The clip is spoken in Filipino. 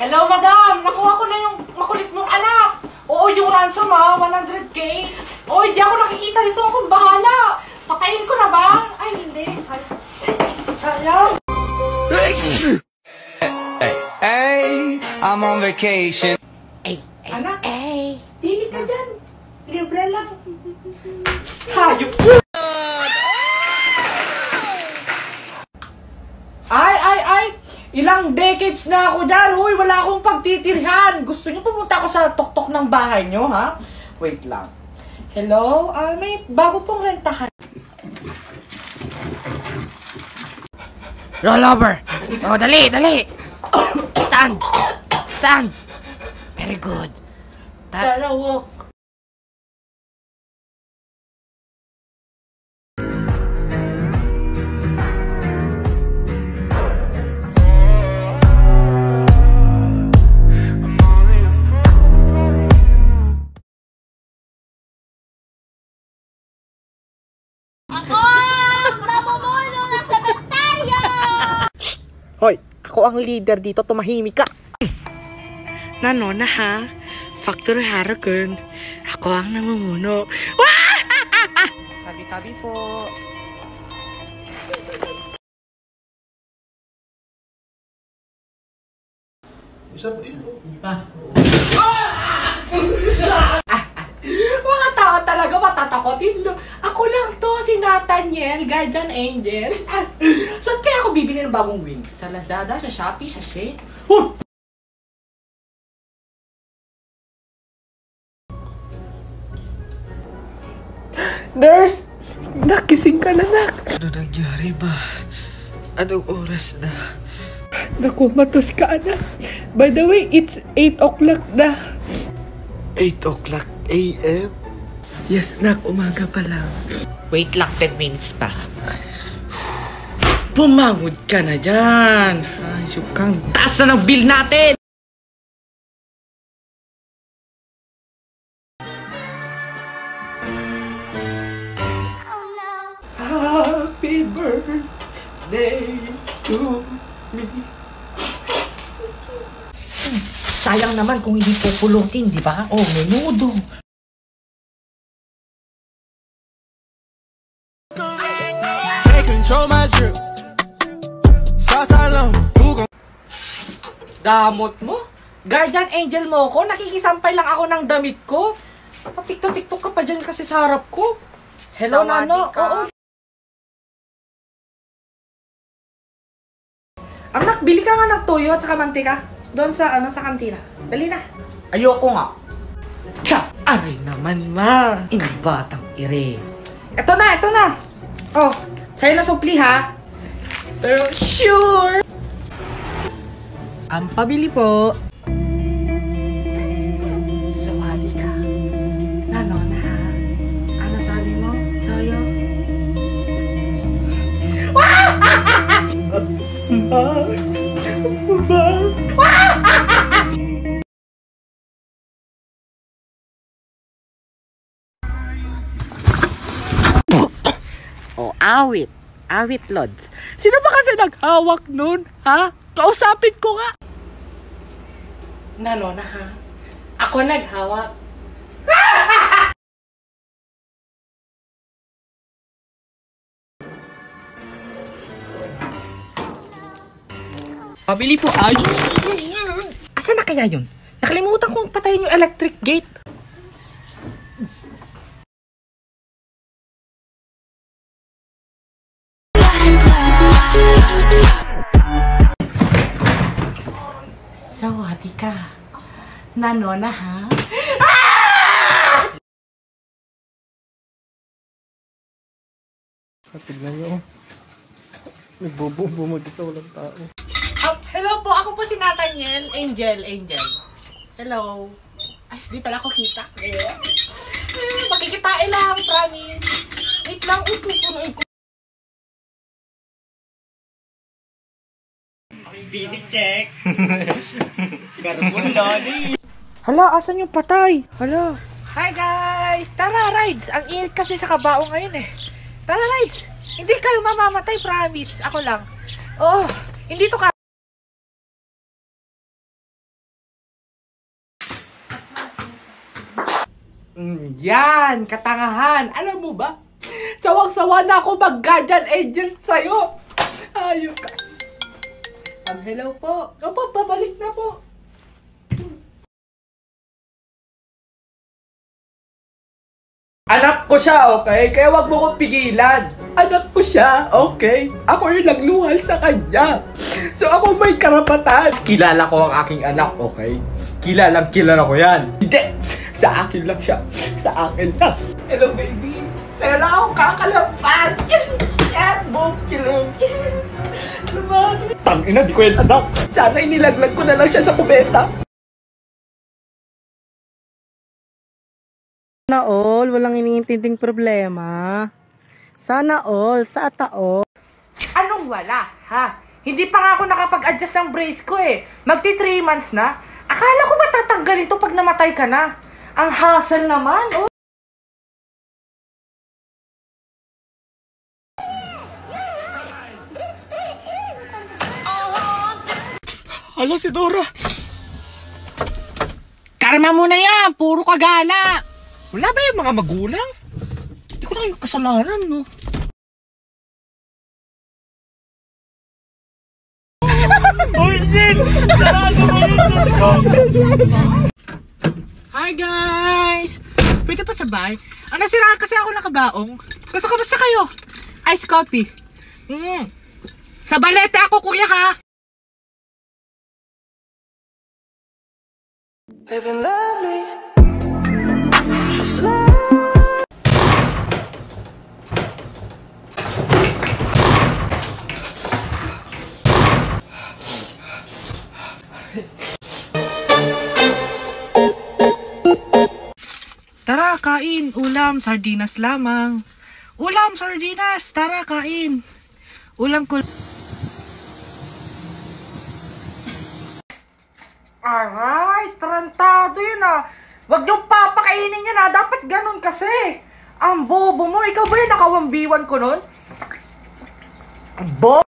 Hello, madam! Nakuha ko na yung makulit mong anak! Oo, yung ransom ah, 100k. Oo, hindi ako nakikita dito. Akong bahala. Patayin ko na ba? Ay, hindi. Sayang. Sayang. Hey, I'm on vacation. Ay, anak. Ay. Dili ka dyan. Libre lang. Hayop ko. Ay, ay, ay! Ilang decades na ako dyan. Huy, wala akong pagtitirhan. Gusto niyo pumunta ako sa tuktok ng bahay niyo, ha? Wait lang. Hello? Ah, may bago pong rentahan. Rollover! Oh, dali, dali! Stand! Stand! Very good. Ta- Tara, walk. Ako ang leader dito, tumahimik ka. Nano na ha? Factory Hurricane. Ako ang namumuno. Tabi-tabi po. Mga tao talaga matatakotin. no? Ako lang to, si Nathaniel, guardian angel. Ah, Saan kaya ako bibili ng bagong wings? Sa Lazada, sa Shopee, sa Shein? Huh! Nurse! Nakising ka na, nak. Ano nangyari ba? Anong oras na? Naku, matos ka, anak. By the way, it's 8 o'clock na. 8 o'clock a.m.? Yes, nak, umaga pa lang. Wait lang, 10 minutes pa. Pumangod ka na dyan. Ayok kang taas na ng bill natin. Happy birthday to me. Sayang naman kung hindi pupulutin, di ba? Oh, menudo. Damot mo? Guardian angel mo ko? Nakikisampay lang ako ng damit ko? Patiktok-tiktok ka pa dyan kasi sa harap ko. Hello, Sawadee Nano. Oo. Anak, bili ka nga ng tuyo at saka mantika. Doon sa, ano, sa kantina. Dali na. Ayoko nga. Tsa, aray naman ma. Inbatang ire. Ito na, ito na. Oh, sa'yo na supli ha. Pero sure. Ang pabili po. Sawadi ka. Nano na. Ano sabi mo, Toyo? O, awit. Awit, Lods. Sino ba kasi naghawak nun, ha? Kausapin ko nga. Nano na ha. Ako naghawak. Pabili po. Ay! Asa na kaya yun? Nakalimutan kong patayin yung electric gate. Sawadi ka. Nano na ha. Tignan nyo. Nagbobobo mag-isa walang tao. Oh, hello po, ako po si Nathaniel. Angel, Angel. Hello. Ay, di pala ako kita. Yeah. Eh, Makikitain lang, promise. Wait lang, upo Carbon. Hala, asan yung patay? Hala. Hi guys! Tara, rides! Ang init kasi sa kabao ngayon eh. Tara, rides! Hindi kayo mamamatay, promise. Ako lang. Oh, hindi to ka... Mm, yan, katangahan. Alam mo ba? Sawang-sawa na ako mag-guardian angel sa'yo. Ayok ka. Um, hello po. Opo, babalik na po. Anak ko siya, okay? Kaya wag mo kong pigilan. Anak ko siya, okay? Ako yung nagluhal sa kanya. So ako may karapatan. Kilala ko ang aking anak, okay? Kilalang kilala ko yan. Hindi! Sa akin lang siya. Sa akin lang. Hello, baby. Sa'yo lang ako kakalampag. Bob, kiling. Ano ba? Tangina, di ko yan anak. Sana inilaglag ko na lang siya sa kubeta. Sana all, walang iniintinding problema. Sana all, sa tao. Anong wala, ha? Hindi pa nga ako nakapag-adjust ng brace ko eh. Magti 3 months na. Akala ko matatanggalin to pag namatay ka na. Ang hassle naman, oh. Hala si Dora. Karma mo na yan, puro kagana. Wala ba yung mga magulang? Hindi ko na yung kasalanan, no? Hi guys! Pwede pa sabay? Ah, nasiraan kasi ako nakabaong. Gusto kamusta kayo? Ice coffee. Mm. Sa balete ako, kuya ha! Living lovely. Tara, kain. Ulam, sardinas lamang. Ulam, sardinas. Tara, kain. Ulam ko. Alright, tarantado yun ah. Huwag niyong papakainin yun ah. Dapat ganun kasi. Ang bobo mo. Ikaw ba yung nakawambiwan ko nun? Bobo.